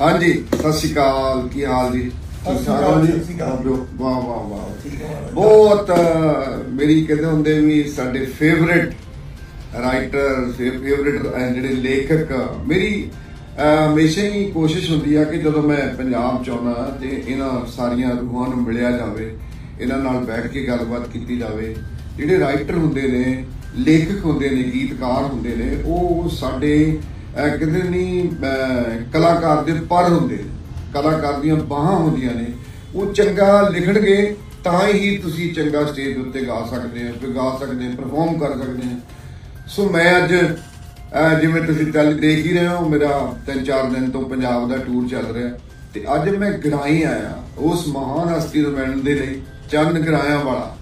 ਹਾਂਜੀ ਸਤਿ ਸ਼੍ਰੀ ਅਕਾਲ। ਕੀ ਹਾਲ ਜੀ। ਵਾਹ ਵਾਹ ਵਾਹ ਬਹੁਤ ਮੇਰੀ ਕਹਿੰਦੇ ਹੁੰਦੇ ਵੀ ਸਾਡੇ ਫੇਵਰਿਟ ਰਾਈਟਰ ਫੇਵਰਿਟ ਜਿਹੜੇ ਲੇਖਕ ਮੇਰੀ ਹਮੇਸ਼ਾ ਹੀ ਕੋਸ਼ਿਸ਼ ਹੁੰਦੀ ਆ ਕਿ ਜਦੋਂ ਮੈਂ ਪੰਜਾਬ ਚ ਆਉਣਾ ਤੇ ਇਹਨਾਂ ਸਾਰੀਆਂ ਰੂਹਾਂ ਨੂੰ ਮਿਲਿਆ ਜਾਵੇ ਇਹਨਾਂ ਨਾਲ ਬੈਠ ਕੇ ਗੱਲਬਾਤ ਕੀਤੀ ਜਾਵੇ ਜਿਹੜੇ ਰਾਈਟਰ ਹੁੰਦੇ ਨੇ ਲੇਖਕ ਹੁੰਦੇ ਨੇ ਗੀਤਕਾਰ ਹੁੰਦੇ ਨੇ ਉਹ ਸਾਡੇ ਕਹਿੰਦੇ ਨਹੀਂ ਕਲਾਕਾਰ ਦੇ ਪਰ ਹੁੰਦੇ ਕਲਾਕਾਰ ਦੀਆਂ ਬਾਹਾਂ ਹੁੰਦੀਆਂ ਨੇ, ਉਹ ਚੰਗਾ ਲਿਖਣਗੇ, ਤਾਂ ਹੀ ਤੁਸੀਂ ਚੰਗਾ ਸਟੇਜ ਉੱਤੇ ਗਾ ਸਕਦੇ ਹੋ ਗਾ ਸਕਦੇ ਹੋ ਪਰਫਾਰਮ ਕਰ ਸਕਦੇ ਹੋ। ਸੋ ਮੈਂ ਅੱਜ ਜਿਵੇਂ ਤੁਸੀਂ ਚੱਲ ਦੇਖ ਹੀ ਰਹੇ ਹੋ, ਮੇਰਾ 3-4 ਦਿਨ ਤੋਂ ਪੰਜਾਬ ਦਾ ਟੂਰ ਚੱਲ ਰਿਹਾ, ਤੇ ਅੱਜ ਮੈਂ ਗਰਾਈ ਆਇਆ, ਉਸ ਮਹਾਨ ਹਸਤੀ ਨੂੰ ਦੇ ਲਈ ਚੰਨ ਗਰਾਇਆ ਵਾਲਾ।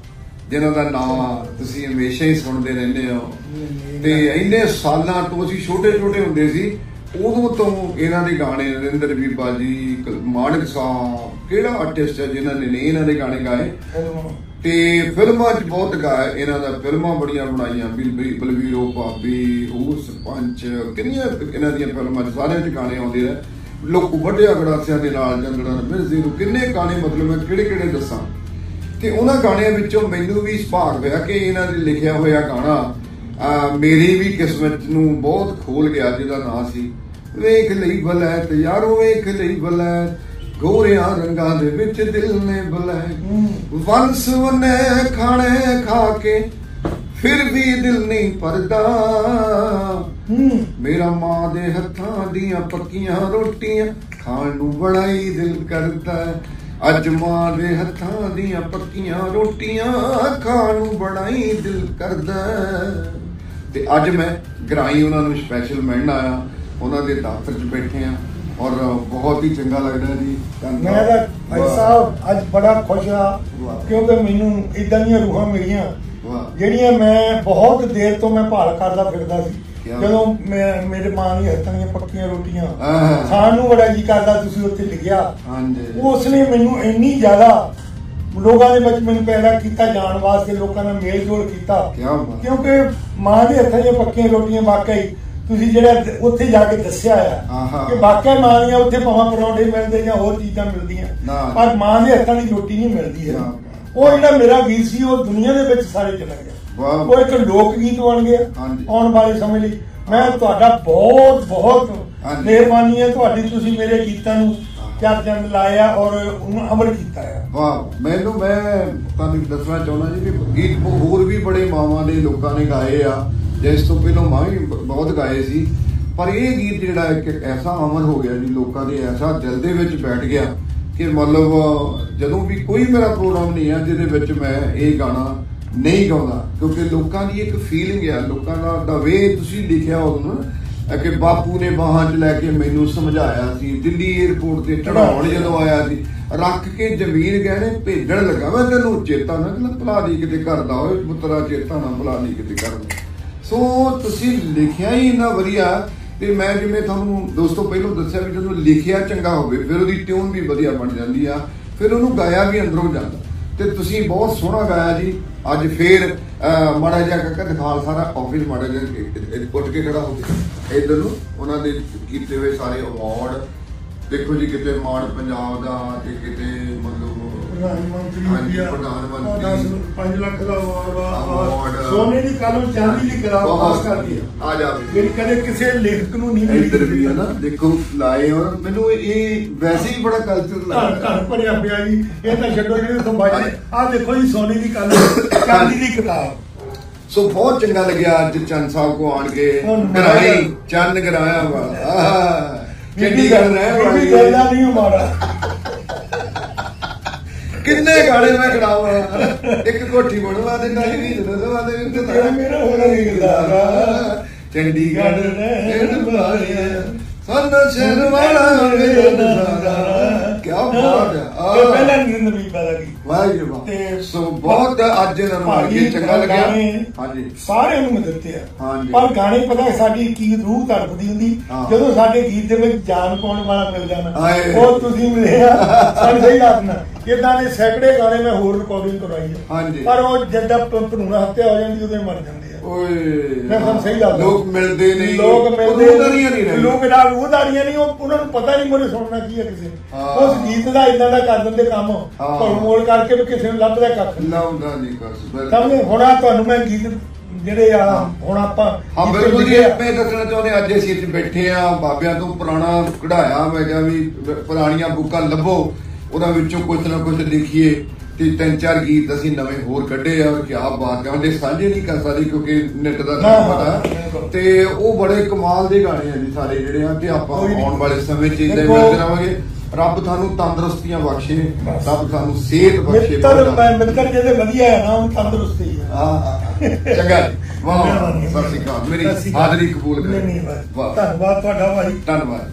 ਜਿਨ੍ਹਾਂ ਦਾ ਨਾਮ ਤੁਸੀਂ ਹਮੇਸ਼ਾ ਹੀ ਸੁਣਦੇ ਰਹਿੰਦੇ ਹੋ। ਤੇ ਇੰਨੇ ਸਾਲਾਂ ਤੋਂ ਅਸੀਂ ਛੋਟੇ ਛੋਟੇ ਹੁੰਦੇ ਸੀ ਉਦੋਂ ਤੋਂ ਇਹਨਾਂ ਦੇ ਗਾਣੇ ਨਰਿੰਦਰ ਬੀਬਾ ਜੀ ਕ- ਮਾਣਕ ਸਾਹਿਬ ਕਿਹੜਾ ਆਰਟਿਸਟ ਹੈ ਜਿਨ੍ਹਾਂ ਨੇ ਇਹਨਾਂ ਦੇ ਗਾਣੇ ਗਾਏ? ਤੇ ਫਿਲਮਾਂ 'ਚ ਬਹੁਤ ਗਾਇਆ ਇਹਨਾਂ ਦਾ ਫਿਲਮਾਂ ਬੜੀਆਂ ਬਣਾਈਆਂ ਬਲਵੀਰੋ ਭਾਬੀ ਉਹ ਸਰਪੰਚ ਕਿੰਨੀਆਂ ਇਹਨਾਂ ਦੀਆਂ ਫਿਲਮਾਂ 'ਚ ਸਾਰਿਆਂ 'ਚ ਗਾਣੇ ਆਉਂਦੇ ਨੇ ਲੋਕ ਵੱਡਿਆ ਗੜਾਸਿਆਂ ਦੇ ਨਾਲ ਜੰਗੜਾਂ ਮਿਰਜ਼ੀ ਨੂੰ ਕਿੰਨੇ ਗਾਣੇ ਮਤਲਬ ਮੈਂ ਕਿਹੜੇ ਕਿਹੜੇ ਦੱਸਾਂ? ਤੇ ਉਹਨਾਂ ਗਾਣਿਆਂ ਵਿੱਚੋਂ ਮੈਨੂੰ ਵੀ ਸੁਭਾਗ ਹੋਇਆ ਕਿ ਇਹਨਾਂ ਨੇ ਲਿਖਿਆ ਹੋਇਆ ਗਾਣਾ ਮੇਰੀ ਵੀ ਕਿਸਮਤ ਨੂੰ ਬਹੁਤ ਖੋਲ ਗਿਆ ਜਿਹਦਾ ਨਾਂ ਸੀ, ਵੇਖ ਲਈ ਬਲੈਤ ਯਾਰੋ, ਵੇਖ ਲਈ ਬਲੈਤ, ਗੋਰਿਆਂ ਰੰਗਾਂ ਦੇ ਵਿੱਚ ਦਿਲ ਨੇ ਬਲੈਤ। ਵੰਸ ਵਨੇ ਖਾਣੇ ਖਾ ਕੇ ਫਿਰ ਵੀ ਦਿਲ ਨਹੀਂ ਪਰਦਾ ਮੇਰਾ ਮਾਂ ਦੇ ਹੱਥਾਂ ਦੀਆਂ ਪੱਕੀਆਂ ਰੋਟੀਆਂ ਖਾਣ ਨੂੰ ਬੜਾ ਹੀ ਦਿਲ ਕਰਦਾ ਅੱਜ ਮਾਂ ਦੇ ਹੱਥਾਂ ਦੀਆਂ ਪੱਕੀਆਂ ਰੋਟੀਆਂ ਖਾਣ ਨੂੰ ਹੀ ਦਿਲ ਕਰਦਾ। ਤੇ ਅੱਜ ਮੈਂ ਗਰਾਈ ਉਹਨਾਂ ਨੂੰ ਸਪੈਸ਼ਲ ਮਿਲਣ ਆਇਆ ਉਹਨਾਂ ਦੇ ਦਫ਼ਤਰ 'ਚ ਬੈਠੇ ਆ ਔਰ ਬਹੁਤ ਹੀ ਚੰਗਾ ਲੱਗਦਾ ਜੀ। ਮੈਂ ਤਾਂ ਭਾਈ। ਸਾਹਿਬ ਅੱਜ ਬੜਾ ਖੁਸ਼ ਆ। ਕਿਉਂਕਿ ਮੈਨੂੰ ਇਦਾਂ ਦੀਆਂ ਰੂਹਾਂ ਮਿਲੀਆਂ। ਜਿਹੜੀਆਂ ਮੈਂ ਬਹੁਤ ਦੇਰ ਤੋਂ ਮੈਂ ਭਾਲ ਕਰਦਾ ਫਿਰਦਾ ਸੀ ਜਦੋਂ ਮੈਂ ਮੇਰੇ ਮਾਂ ਦੀ ਹੱਥਾਂ ਦੀਆਂ ਪੱਕੀਆਂ ਰੋਟੀਆਂ ਆਹ। ਖਾਣ ਨੂੰ ਬੜਾ ਜੀ ਕਰਦਾ ਤੁਸੀਂ ਉੱਥੇ ਲਿਖਿਆ ਹਾਂਜੀ ਉਸ ਨੇ ਮੈਨੂੰ ਇੰਨੀ ਜ਼ਿਆਦਾ ਲੋਕਾਂ ਦੇ ਵਿੱਚ ਮੈਨੂੰ ਪੈਦਾ ਕੀਤਾ ਜਾਣ ਵਾਸਤੇ ਲੋਕਾਂ ਨਾਲ ਮੇਲ ਜੋਲ ਕੀਤਾ ਕਿਆ ਬਾਤ। ਕਿਉਂਕਿ ਮਾਂ ਦੇ ਹੱਥਾਂ ਦੀਆਂ ਪੱਕੀਆਂ ਰੋਟੀਆਂ ਵਾਕਈ ਤੁਸੀਂ ਜਿਹੜਾ ਦ- ਉੱਥੇ ਜਾ ਕੇ ਦੱਸਿਆ ਆਹਾ। ਆ ਕਿ ਵਾਕਈ ਮਾਂ ਦੀਆਂ ਉੱਥੇ ਭਾਵੇਂ ਪਰੌਂਠੇ ਮਿਲਦੇ ਜਾਂ ਹੋਰ ਚੀਜ਼ਾਂ ਮਿਲਦੀਆਂ। ਪਰ ਮਾਂ ਦੇ ਹੱਥਾਂ ਦੀ ਰੋਟੀ ਨਹੀਂ ਮਿਲਦੀ ਹੈ ਕਿਆ ਬਾਤ। ਉਹ ਜਿਹੜਾ ਮੇਰਾ ਗੀਤ ਸੀ ਉਹ ਦੁਨੀਆ ਦੇ ਵਿੱਚ ਸਾਰੇ ਚਲਾ ਗਿਆ ਵਾਹ। ਉਹ ਇੱਕ ਲੋਕ ਗੀਤ ਬਣ ਗਿਆ ਹਾਂਜੀ। ਆਉਣ ਵਾਲੇ ਸਮੇਂ ਲਈ। ਮੈਂ ਤੁਹਾਡਾ ਬਹੁਤ ਬਹੁਤ ਹਾਂਜੀ। ਮਿਹਰਬਾਨੀ ਹੈ। ਤੁਹਾਡੀ ਤੁਸੀਂ ਮੇਰੇ ਗੀਤਾਂ ਨੂੰ ਚਾਰ ਚੰਦ ਲਾਇਆ ਔਰ ਉਹਨੂੰ ਅਮਲ ਕੀਤਾ ਹੈ ਵਾਹ। ਮੈਨੂੰ ਮੈਂ ਤੁਹਾਨੂੰ ਦੱਸਣਾ ਚਾਹੁੰਦਾ ਜੀ ਕਿ ਗੀਤ ਬ- ਹੋਰ ਵੀ ਬੜੇ ਮਾਵਾਂ ਦੇ ਲੋਕਾਂ ਨੇ ਗਾਏ ਆ। ਜਿਸ ਤੋਂ ਪਹਿਲਾਂ ਮੈਂ ਵੀ ਬ- ਬਹੁਤ ਗਾਏ ਸੀ। ਪਰ ਇਹ ਗੀਤ ਜਿਹੜਾ ਇੱਕ ਐਸਾ ਅਮਰ ਹੋ ਗਿਆ ਜੀ ਲੋਕਾਂ ਦੇ ਐਸਾ ਦਿਲ ਦੇ ਵਿੱਚ ਬੈਠ ਗਿਆ ਕਿ ਮਤਲਬ ਜਦੋਂ ਵੀ ਕੋਈ ਮੇਰਾ ਪ੍ਰੋਗਰਾਮ ਨਹੀਂ ਆ ਜਿਹਦੇ ਵਿੱਚ ਮੈਂ ਇਹ ਗਾਣਾ ਨਹੀਂ ਗਾਉਂਦਾ, ਕਿਉਂਕਿ ਲੋਕਾਂ ਦੀ ਇੱਕ ਫੀਲਿੰਗ ਆ, ਲੋਕਾਂ ਦਾ ਦਾ ਵੇ ਤੁਸੀਂ ਲਿਖਿਆ ਉਹਨੂੰ ਨਾ ਕਿ ਬਾਪੂ ਨੇ ਬਾਹਾਂ 'ਚ ਲੈ ਕੇ ਮੈਨੂੰ ਸਮਝਾਇਆ ਸੀ, ਦਿੱਲੀ 에ਅਰਪੋਰਟ ਤੇ ਚੜਾਉਣ ਜਦੋਂ ਆਇਆ ਸੀ, ਰੱਖ ਕੇ ਜ਼ਮੀਨ ਗਹਿਣੇ ਭੇਜਣ ਲੱਗਾ ਮੈਂ ਤੈਨੂੰ ਚੇਤਾ ਨਾ ਕਿ ਭੁਲਾ ਦੀ ਕਿਤੇ ਕਰਦਾ ਓਏ, ਪੁੱਤਰਾ ਚੇਤਾ ਨਾ, ਭਲਾ ਦੀ ਕਿਤੇ ਕਰਦਾ। ਸੋ ਤੁਸੀਂ ਲਿਖਿਆ ਹੀ ਇੰਨਾ ਵਧੀਆ, ਤੇ ਮੈਂ ਜਿਵੇਂ ਤੁਹਾਨੂੰ ਦੋਸਤੋ ਪਹਿਲਾਂ ਦੱਸਿਆ ਵੀ ਜਦੋਂ ਲਿਖਿਆ ਚੰਗਾ ਹੋਵੇ, ਫਿਰ ਉਹਦੀ ਟਿਊਨ ਵੀ ਵਧੀਆ ਬਣ ਜਾਂਦੀ ਆ, ਫਿਰ ਉਹਨੂੰ ਗਾਇਆ ਵੀ ਅੰਦਰੋਂ ਜਾਂਦਾ। ਤੇ ਤੁਸੀਂ ਬਹੁਤ ਸੋਹਣਾ ਗਾਇਆ ਜੀ ਅੱਜ ਫੇਰ ਅਹ, ਮਾੜਾ ਜਿਹਾ ਕੱਕਾ ਦਿਖਾਲ ਸਾਰਾ ਆਫਿਸ ਮਾੜਾ ਜਿਹਾ ਇ- ਉੱਠ ਕੇ ਖੜਾ ਹੋ ਗਿਆ। ਇਧਰ ਨੂੰ ਉਹਨਾਂ ਦੇ ਕੀਤੇ ਹੋਏ ਸਾਰੇ ਅਵਾਰਡ ਦੇਖੋ ਜੀ ਕਿਤੇ ਮਾਣ ਪੰਜਾਬ ਦਾ ਤੇ ਕਿਤੇ ਮਤਲਬ ਪ੍ਰਧਾਨ ਮੰਤਰੀ ਹਾਂਜੀ, ਇੰਡੀਆ ਪ੍ਰਧਾਨ ਮੰਤਰੀ। 5 ਲੱਖ ਦਾ Award। ਅਵਾਰਡ ਸੋਨੇ ਦੀ ਕਲਮ ਚਾਂਦੀ ਦੀ ਕਲਮ ਪਾਸ ਕਰਦੀ ਹੈ ਆ ਜਾਵੇ। ਮੇਰੀ ਕਦੇ ਕਿਸੇ ਲੇਖਕ ਨੂੰ ਨਹੀਂ ਮਿਲੀ। ਇੱਧਰ ਵੀ ਹੈ ਨਾ ਦੇਖੋ ਲਾਏ ਔਰ ਮੈਨੂੰ ਇਹ ਵੈਸੇ ਹੀ ਬੜਾ ਕਲਚਰ ਘਰ ਲੱਗਦਾ। ਘਰ ਭਰਿਆ ਪਿਆ ਜੀ। ਇਹ ਤਾਂ ਛੱਡੋ ਜਿਹੜੇ ਤੋਂ ਬਾਜੀ ਆ ਦੇਖੋ ਜੀ ਸੋਨੇ ਦੀ ਕਲਮ ਚਾਂਦੀ ਦੀ ਕਿਤਾਬ। ਸੋ ਬਹੁਤ ਚੰਗਾ ਲੱਗਿਆ ਅੱਜ ਚੰਦ ਸਾਹਿਬ ਕੋ ਆਣ ਕੇ। ਹੁਣ ਗਰਾਈ ਚੰਨ ਗਰਾਇਆ ਵਾਲਾ ਆਹ, ਚੰਡੀਗੜ੍ਹ ਰਹਿ ਬੀਬੀ ਦਿਲ ਦਾ ਨਹੀਂ ਮਾੜਾ। ਕਿੰਨੇ ਗਾਣੇ ਮੈਂ ਗਾਵਾਂ ਇੱਕ ਕੋਠੀ ਬਣਵਾ ਦੇ ਨਹੀਂ ਵੀ ਦਵਾ ਦੇ ਤੇਰਾ ਮੇਰਾ ਹੋਣਾ ਨਹੀਂ ਗੁਜ਼ਾਰਾ। ਚੰਡੀਗੜ੍ਹ ਰਹਿਣ ਵਾਲਿਆ ਸਨ ਸ਼ਹਿਰ ਵਾਲਾ ਮੇਰਾ ਨਜ਼ਾਰਾ ਕੀ ਬਾਤ ਹੈ ਪਹਿਲਾਂ ਨਰਿੰਦਰ ਬੀਬਾ ਦਾ ਗੀਤ ਵਾਹ ਜੀ ਵਾਹ ਤੇ ਸੋ ਬਹੁਤ ਅੱਜ ਇਹਨਾਂ ਨੂੰ ਮਿਲ ਕੇ ਚੰਗਾ ਲੱਗਿਆ। ਹਾਂਜੀ। ਸਾਰਿਆਂ ਨੂੰ ਮੈਂ ਦਿੱਤੇ ਆ। ਪਰ ਗਾਣੇ ਪਤਾ ਸਾਡੀ ਕੀ ਰੂਹ ਤੜਪਦੀ ਹੁੰਦੀ। ਜਦੋਂ ਸਾਡੇ ਗੀਤ ਦੇ ਵਿੱਚ ਜਾਨ ਪਾਉਣ ਵਾਲਾ ਮਿਲ ਜਾਣਾ। ਉਹ ਤੁਸੀਂ ਮਿਲਿਆ ਸਾਨੂੰ ਸਹੀ ਲੱਗਣਾ ਇਦਾਂ ਦੇ ਸੈਂਕੜੇ ਗਾਣੇ ਮੈਂ ਹੋਰ ਰਿਕਾਰਡਿੰਗ ਕਰਵਾਈ ਹੈ। ਪਰ ਉਹ ਜੱਦਾ ਭਰੂਣਾ ਹੱਤਿਆ ਹੋ ਜਾਂਦੀ ਉਹਦੇ ਮਰ ਜਾਂਦੇ ਆ। ਓਏ ਮੈਂ ਤੁਹਾਨੂੰ ਸਹੀ ਦੱਸਦਾ ਲੋਕ ਮਿਲਦੇ ਨਹੀਂ। ਲੋਕ ਮਿਲਦੇ ਉਹਦਾਰੀਆਂ ਨਹੀਂ। ਰਹਿੰਦੀਆਂ। ਲੋਕ ਨਾਲ ਰੂਹਦਾਰੀਆਂ ਨਹੀਂ ਉਹ ਉਹਨਾਂ ਨੂੰ ਪਤਾ ਨਹੀਂ ਮੋਰੇ ਸੁਣਨਾ ਕੀ ਹੈ ਕਿਸੇ। ਉਸ ਗੀਤ ਦਾ ਇਦਾਂ ਦਾ ਕਰ ਦਿੰਦੇ ਕੰਮ। ਹਾਂ। ਤੋੜ ਮੋੜ ਕਰਕੇ ਵੀ ਕਿਸੇ ਨੂੰ ਲੱਭਦਾ ਕੱਖ ਨਹੀਂ ਲਾਉਂਦਾ ਨਹੀਂ ਕਸ ਸਮਝੇ ਹੁਣ ਆ ਤੁਹਾਨੂੰ ਮੈਂ ਗੀਤ ਜਿਹੜੇ ਆ ਹੁਣ ਆਪਾਂ ਹਾਂ ਬਿਲਕੁਲ ਜੀ। ਮੈਂ ਦੱਸਣਾ ਚਾਹੁੰਦੇ ਅੱਜ ਅਸੀਂ ਇੱਥੇ ਬੈਠੇ ਆ ਬਾਬਿਆਂ ਤੋਂ ਪੁਰਾਣਾ ਕਢਾਇਆ ਮੈਂ ਕਿਹਾ ਵੀ ਪੁਰਾਣੀਆਂ ਬੁੱਕਾਂ ਲੱਭੋ ਉਹਨਾਂ ਵਿੱਚੋਂ ਕੁਝ ਨਾ ਕੁਝ ਲਿਖੀਏ ਤੇ ਤਿੰਨ ਚਾਰ ਗੀਤ ਅਸੀਂ ਨਵੇਂ ਹੋਰ ਕੱਢੇ ਆ ਕਿ ਆਪ ਬਾਤ ਕਰਦੇ ਸਾਂਝੇ ਨਹੀਂ ਕਰ ਸਕਦੇ ਕਿਉਂਕਿ ਨੈਟ ਦਾ ਹਾਂ, ਤੁਹਾਨੂੰ ਹਾਂ, ਪਤਾ ਬਿਲਕੁਲ। ਤੇ ਉਹ ਬੜੇ ਕਮਾਲ ਦੇ ਗਾਣੇ ਆ ਜੀ ਸਾਰੇ ਜਿਹੜੇ ਆ ਤੇ ਆਪਾਂ ਨਹੀਂ। ਆਉਣ ਵਾਲੇ ਸਮੇਂ 'ਚ ਇਦਾਂ ਦੇਖੋ- ਮਿਲਦੇ ਰੱਬ ਤੁਹਾਨੂੰ ਤੰਦਰੁਸਤੀਆਂ ਬਖਸ਼ੇ। ਰੱਬ ਤੁਹਾਨੂੰ ਸਿਹਤ ਬਖਸ਼ੇ ਮਿੱਤਰ ਮੈਂ ਮਿਲਕਰ ਜਿਹਦੇ ਵਧੀਆ ਹੈ ਨਾ ਉਹ ਤੰਦਰੁਸਤੀ ਹੈ। ਹਾਂ ਚੰਗਾ ਵਾਹ। ਸਤਿ ਸ਼੍ਰੀ ਅਕਾਲ। ਮੇਰੀ। ਹਾਜ਼ਰੀ ਕਬੂਲ ਕਰੋ ਧੰਨਵਾਦ ਤੁਹਾਡਾ ਭਾਈ। ਧੰਨਵਾਦ।